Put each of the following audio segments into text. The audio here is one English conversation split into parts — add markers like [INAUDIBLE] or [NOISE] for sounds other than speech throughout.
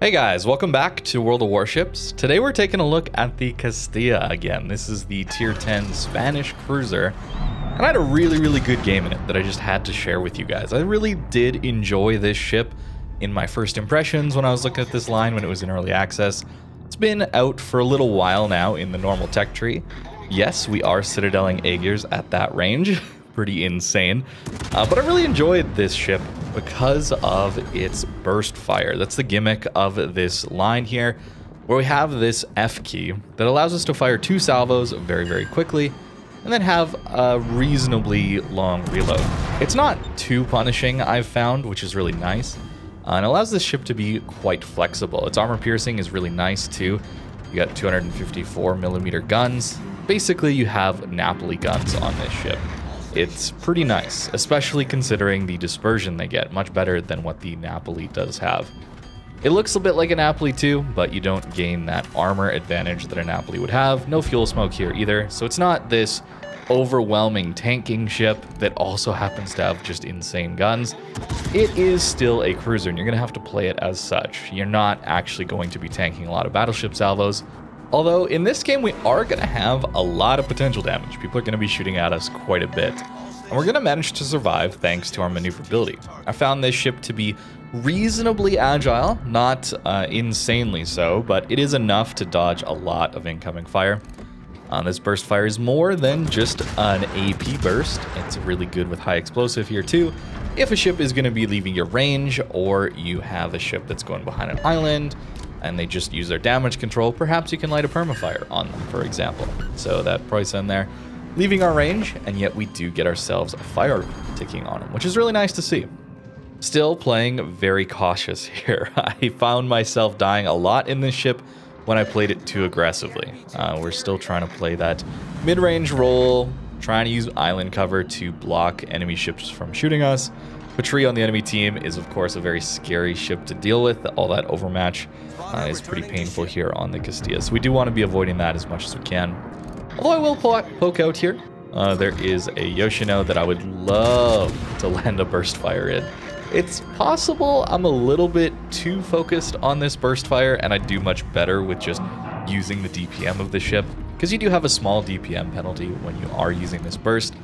Hey guys, welcome back to World of Warships. Today we're taking a look at the Castilla again. This is the tier 10 Spanish cruiser. And I had a really, really good game in it that I just had to share with you guys. I really did enjoy this ship in my first impressions when I was looking at this line when it was in early access. It's been out for a little while now in the normal tech tree. Yes, we are citadeling Aegir's at that range. [LAUGHS] Pretty insane. Uh, but I really enjoyed this ship because of its burst fire. That's the gimmick of this line here, where we have this F key that allows us to fire two salvos very, very quickly, and then have a reasonably long reload. It's not too punishing, I've found, which is really nice, uh, and allows this ship to be quite flexible. Its armor piercing is really nice too. You got 254 millimeter guns. Basically, you have Napoli guns on this ship. It's pretty nice, especially considering the dispersion they get, much better than what the Napoli does have. It looks a bit like a Napoli too, but you don't gain that armor advantage that a Napoli would have. No fuel smoke here either, so it's not this overwhelming tanking ship that also happens to have just insane guns. It is still a cruiser, and you're going to have to play it as such. You're not actually going to be tanking a lot of battleship salvos, Although in this game we are going to have a lot of potential damage. People are going to be shooting at us quite a bit. And we're going to manage to survive thanks to our maneuverability. I found this ship to be reasonably agile, not uh, insanely so, but it is enough to dodge a lot of incoming fire. Uh, this burst fire is more than just an AP burst. It's really good with high explosive here too. If a ship is going to be leaving your range, or you have a ship that's going behind an island, and they just use their damage control, perhaps you can light a permafire on them, for example. So that price in there, leaving our range, and yet we do get ourselves a fire ticking on them, which is really nice to see. Still playing very cautious [LAUGHS] here. I found myself dying a lot in this ship when I played it too aggressively. Uh, we're still trying to play that mid-range role, trying to use island cover to block enemy ships from shooting us. Patri on the enemy team is, of course, a very scary ship to deal with. All that overmatch uh, is pretty painful here on the Castilla, so we do want to be avoiding that as much as we can. Although I will po poke out here. Uh, there is a Yoshino that I would love to land a burst fire in. It's possible I'm a little bit too focused on this burst fire, and I do much better with just using the DPM of the ship, because you do have a small DPM penalty when you are using this burst.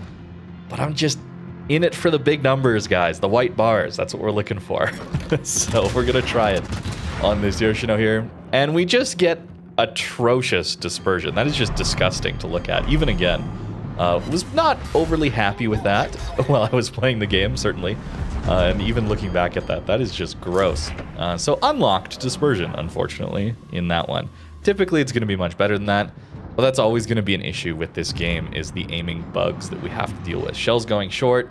But I'm just in it for the big numbers, guys. The white bars. That's what we're looking for. [LAUGHS] so we're going to try it on this Yoshino here. And we just get atrocious dispersion. That is just disgusting to look at, even again. Uh, was not overly happy with that [LAUGHS] while I was playing the game, certainly. Uh, and even looking back at that, that is just gross. Uh, so unlocked dispersion, unfortunately, in that one. Typically, it's going to be much better than that. Well, that's always going to be an issue with this game is the aiming bugs that we have to deal with. Shells going short,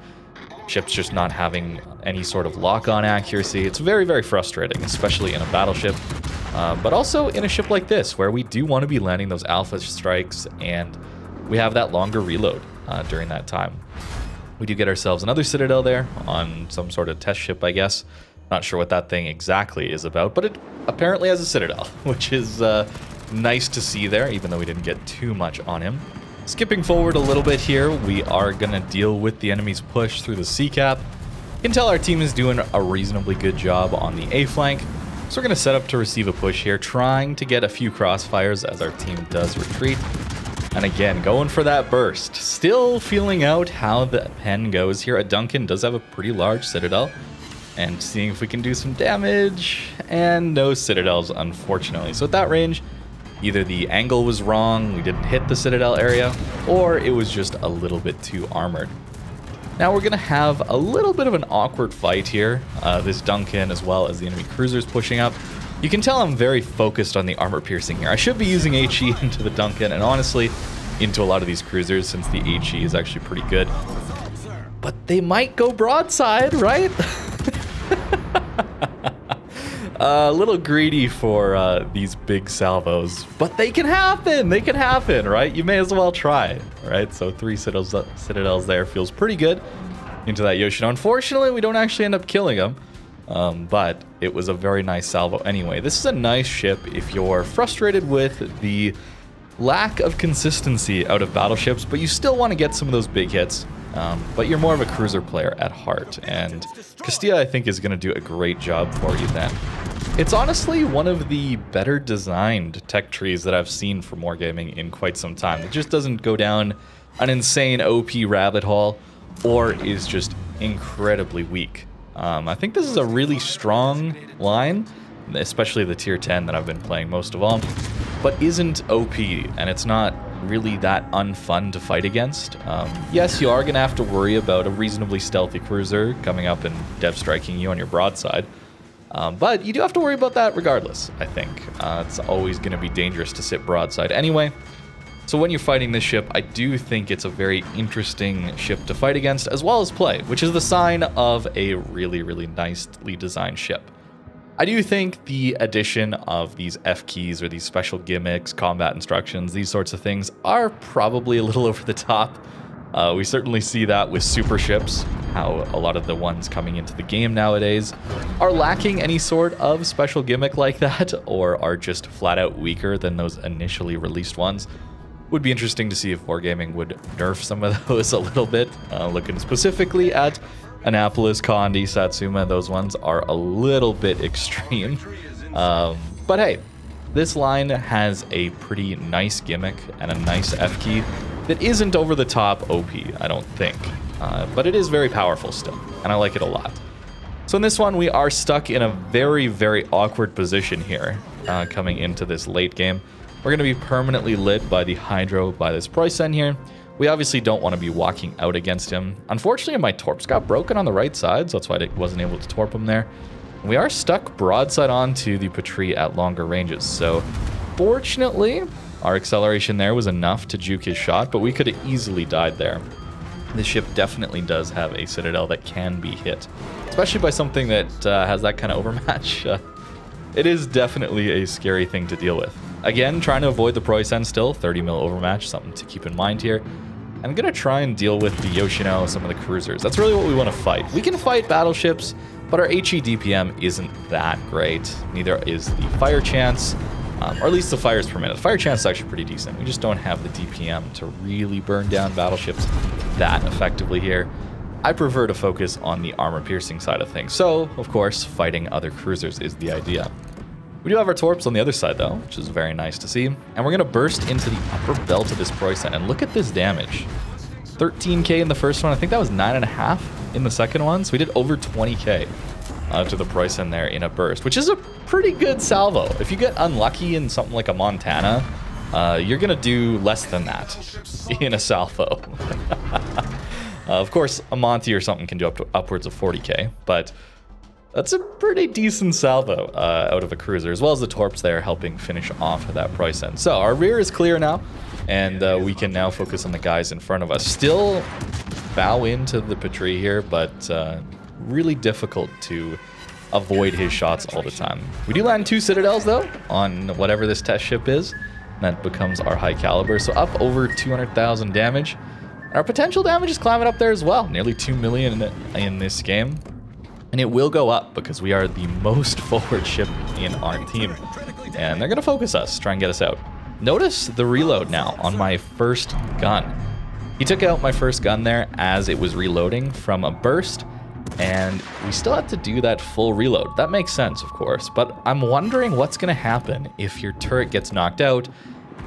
ships just not having any sort of lock-on accuracy. It's very, very frustrating, especially in a battleship, uh, but also in a ship like this, where we do want to be landing those alpha strikes, and we have that longer reload uh, during that time. We do get ourselves another Citadel there on some sort of test ship, I guess. Not sure what that thing exactly is about, but it apparently has a Citadel, [LAUGHS] which is uh, nice to see there, even though we didn't get too much on him. Skipping forward a little bit here, we are going to deal with the enemy's push through the C-cap. Can tell our team is doing a reasonably good job on the A flank, so we're going to set up to receive a push here, trying to get a few crossfires as our team does retreat. And again, going for that burst. Still feeling out how the pen goes here. A Duncan does have a pretty large citadel. And seeing if we can do some damage. And no citadels, unfortunately. So at that range, Either the angle was wrong, we didn't hit the Citadel area, or it was just a little bit too armored. Now we're going to have a little bit of an awkward fight here. Uh, this Duncan as well as the enemy cruisers pushing up. You can tell I'm very focused on the armor piercing here. I should be using HE [LAUGHS] into the Duncan and honestly into a lot of these cruisers since the HE is actually pretty good. But they might go broadside, right? [LAUGHS] a little greedy for uh, these big salvos, but they can happen. They can happen, right? You may as well try, right? So three citadels, citadels there feels pretty good into that Yoshino. Unfortunately, we don't actually end up killing him, um, but it was a very nice salvo anyway. This is a nice ship if you're frustrated with the lack of consistency out of battleships, but you still want to get some of those big hits. Um, but you're more of a cruiser player at heart, and Castilla, I think, is going to do a great job for you then. It's honestly one of the better designed tech trees that I've seen for Wargaming in quite some time. It just doesn't go down an insane OP rabbit hole or is just incredibly weak. Um, I think this is a really strong line, especially the tier 10 that I've been playing most of all, but isn't OP, and it's not really that unfun to fight against. Um, yes, you are going to have to worry about a reasonably stealthy cruiser coming up and dev striking you on your broadside. Um, but you do have to worry about that regardless, I think. Uh, it's always going to be dangerous to sit broadside anyway. So when you're fighting this ship, I do think it's a very interesting ship to fight against as well as play, which is the sign of a really, really nicely designed ship. I do think the addition of these F keys or these special gimmicks, combat instructions, these sorts of things are probably a little [LAUGHS] over the top. Uh, we certainly see that with super ships, how a lot of the ones coming into the game nowadays are lacking any sort of special gimmick like that [LAUGHS] or are just flat out weaker than those initially released ones. Would be interesting to see if Wargaming would nerf some of [LAUGHS] those a little bit, uh, looking specifically at Annapolis, Condé, Satsuma, those ones are a little bit extreme. [LAUGHS] Um, but hey, this line has a pretty nice gimmick and a nice F key that isn't over the top OP, I don't think. Uh, but it is very powerful still, and I like it a lot. So in this one, we are stuck in a very, very awkward position here uh, coming into this late game. We're going to be permanently lit by the Hydro by this Preußen here. We obviously don't want to be walking out against him. Unfortunately, my torps got broken on the right side, so that's why I wasn't able to torp him there. We are stuck broadside onto the Patrie at longer ranges, so fortunately, our acceleration there was enough to juke his shot, but we could have easily died there. This ship definitely does have a Citadel that can be hit, especially by something that uh, has that kind of [LAUGHS] overmatch. Uh, it is definitely a scary thing to deal with. Again, trying to avoid the Preußen still, 30 mil overmatch, something to keep in mind here. I'm going to try and deal with the Yoshino, some of the cruisers. That's really what we want to fight. We can fight battleships, but our HE DPM isn't that great. Neither is the fire chance, um, or at least the fires per minute. The fire chance is actually pretty decent. We just don't have the DPM to really burn down battleships that effectively here. I prefer to focus on the armor piercing side of things. So, of course, fighting other cruisers is the idea. We do have our torps on the other side, though, which is very nice to see. And we're going to burst into the upper belt of this Preußen. And look at this damage. 13k in the first one. I think that was 9.5 in the second one. So we did over 20k uh, to the Preußen there in a burst, which is a pretty good salvo. If you get unlucky in something like a Montana, uh, you're going to do less than that [LAUGHS] in a salvo. [LAUGHS] uh, of course, a Monty or something can do up to upwards of 40k, but that's a pretty decent salvo uh, out of a cruiser, as well as the torps there helping finish off that Preußen. So our rear is clear now, and uh, we can now focus on the guys in front of us. Still bow into the Patrie here, but uh, really difficult to avoid his shots all the time. We do land two Citadels, though, on whatever this test ship is. That becomes our high caliber, so up over 200,000 damage. Our potential damage is climbing up there as well, nearly 2 million in this game. And it will go up because we are the most [LAUGHS] forward ship in our team. And they're going to focus us, try and get us out. Notice the reload now on my first gun. He took out my first gun there as it was reloading from a burst, and we still have to do that full reload. That makes sense, of course, but I'm wondering what's going to happen if your turret gets knocked out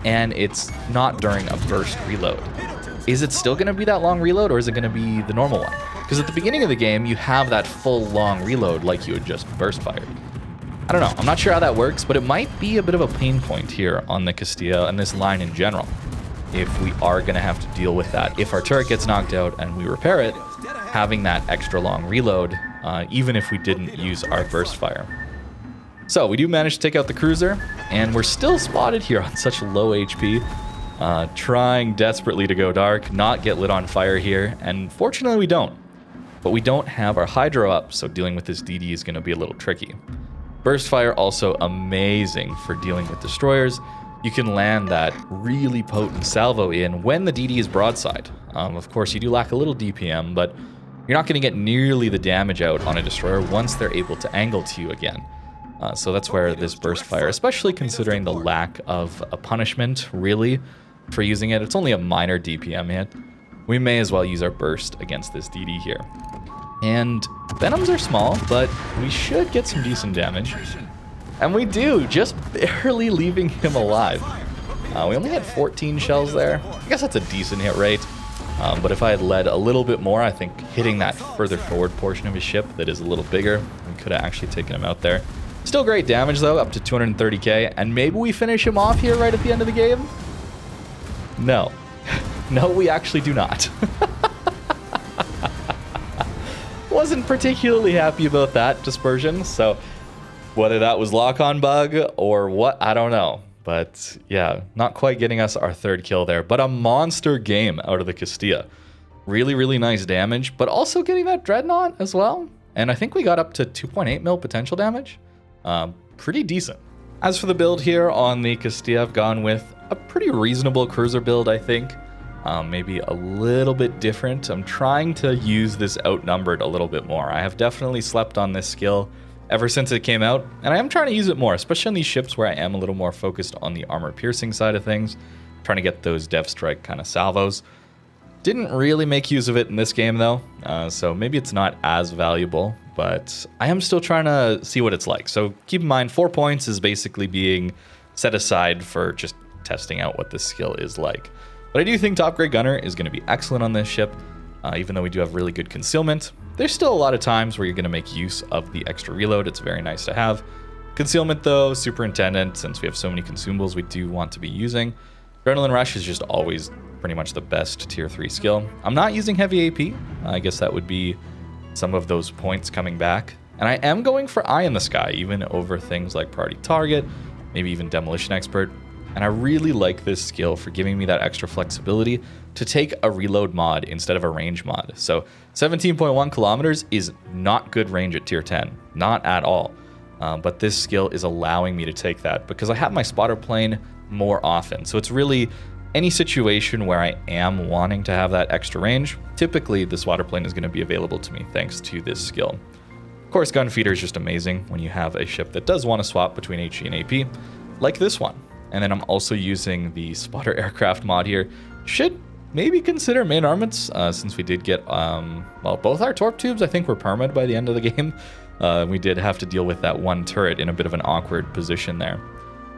and it's not during a burst reload. Is it still going to be that long reload, or is it going to be the normal one? Because at the beginning of the game, you have that full long reload like you had just burst fired. I don't know, I'm not sure how that works, but it might be a bit of a pain point here on the Castilla and this line in general. If we are going to have to deal with that. If our turret gets knocked out and we repair it, having that extra long reload, uh, even if we didn't use our burst fire. So we do manage to take out the cruiser, and we're still spotted here on such low HP. Uh, trying desperately to go dark, not get lit on fire here, and fortunately we don't. But we don't have our Hydro up, so dealing with this DD is going to be a little tricky. Burst Fire also amazing for dealing with destroyers. You can land that really potent salvo in when the DD is broadside. Um, of course, you do lack a little DPM, but you're not going to get nearly the damage out on a destroyer once they're able to angle to you again. Uh, so that's where this burst fire, especially considering the lack of a punishment, really, for using it. It's only a minor DPM hit. We may as well use our burst against this DD here. And Venoms are small, but we should get some decent damage. And we do, just [LAUGHS] barely leaving him alive. Uh, we only had 14 shells there. I guess that's a decent hit rate. Um, but if I had led a little bit more, I think hitting that further forward portion of his ship that is a little bigger, we could have actually taken him out there. Still great damage though, up to 230k. And maybe we finish him off here right at the end of the game? No. [LAUGHS] no, we actually do not. [LAUGHS] Wasn't particularly happy about that dispersion, so whether that was lock-on bug or what, I don't know. But yeah, not quite getting us our third kill there, but a monster game out of the Castilla. Really, really nice damage, but also getting that Dreadnought as well. And I think we got up to 2.8 mil potential damage. Um, pretty decent. As for the build here on the Castilla, I've gone with a pretty reasonable cruiser build, I think. Um, maybe a little bit different. I'm trying to use this outnumbered a little bit more. I have definitely slept on this skill ever since it came out, and I am trying to use it more, especially on these ships where I am a little more focused on the armor piercing side of things, trying to get those Dev Strike kind of salvos. Didn't really make use of it in this game though, uh, so maybe it's not as valuable, but I am still trying to see what it's like. So keep in mind, four points is basically being set aside for just testing out what this skill is like. But I do think Top Grade Gunner is going to be excellent on this ship, uh, even though we do have really good concealment. There's still a lot of times where you're going to make use of the extra reload. It's very nice to have. Concealment though, Superintendent, since we have so many consumables we do want to be using. Adrenaline Rush is just always pretty much the best tier 3 skill. I'm not using heavy AP. I guess that would be some of those points coming back. And I am going for Eye in the Sky, even over things like Priority Target, maybe even Demolition Expert. And I really like this skill for giving me that extra flexibility to take a reload mod instead of a range mod. So 17.1 kilometers is not good range at tier 10, not at all. Um, but this skill is allowing me to take that because I have my spotter plane more often. So it's really any situation where I am wanting to have that extra range, typically this spotter plane is going to be available to me thanks to this skill. Of course, Gunfeeder is just amazing when you have a ship that does want to swap between HE and AP, like this one. And then I'm also using the spotter [LAUGHS] aircraft mod here. Should maybe consider main armaments, uh, since we did get, um, well, both our torp tubes I think were permanent by the end of the [LAUGHS] game. Uh, we did have to deal with that one turret in a bit of an awkward position there.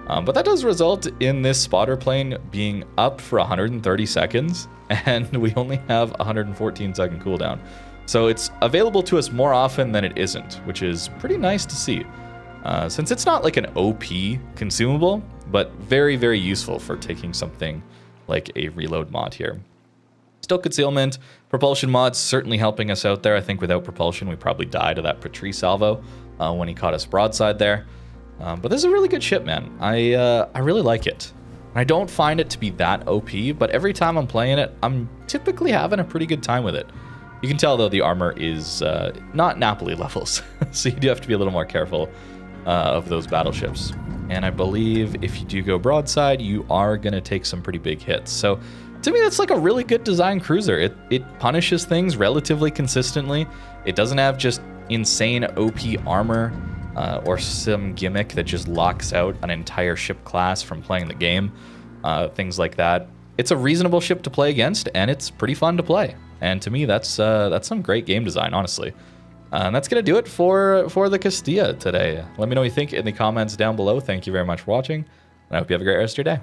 Um, but that does result in this spotter plane being up for 130 seconds, [LAUGHS] and we only have 114 second cooldown. So it's available to us more often than it isn't, which is pretty nice to see. Uh, since it's not like an OP consumable, but very, very useful for taking something like a reload mod here. Still concealment, propulsion mods certainly helping us out there. I think without propulsion, we probably died to that Patrie salvo uh, when he caught us broadside there. Um, but this is a really good ship, man. I uh, I really like it. I don't find it to be that OP, but every time I'm playing it, I'm typically having a pretty good time with it. You can tell, though, the armor is uh, not Napoli [LAUGHS] levels, so you do have to be a little more careful of those battleships. And I believe if you do go broadside, you are going to take some pretty big hits. So to me, that's like a really good design cruiser. It, it punishes things relatively consistently. It doesn't have just insane OP armor uh, or some gimmick that just locks out an entire ship class from playing the game. Uh, things like that. It's a reasonable ship to play against, and it's pretty fun to play. And to me, that's uh, that's some great game design, honestly. And that's going to do it for, for the Castilla today. Let me know what you think in the comments down below. Thank you very much for watching, and I hope you have a great rest of your day.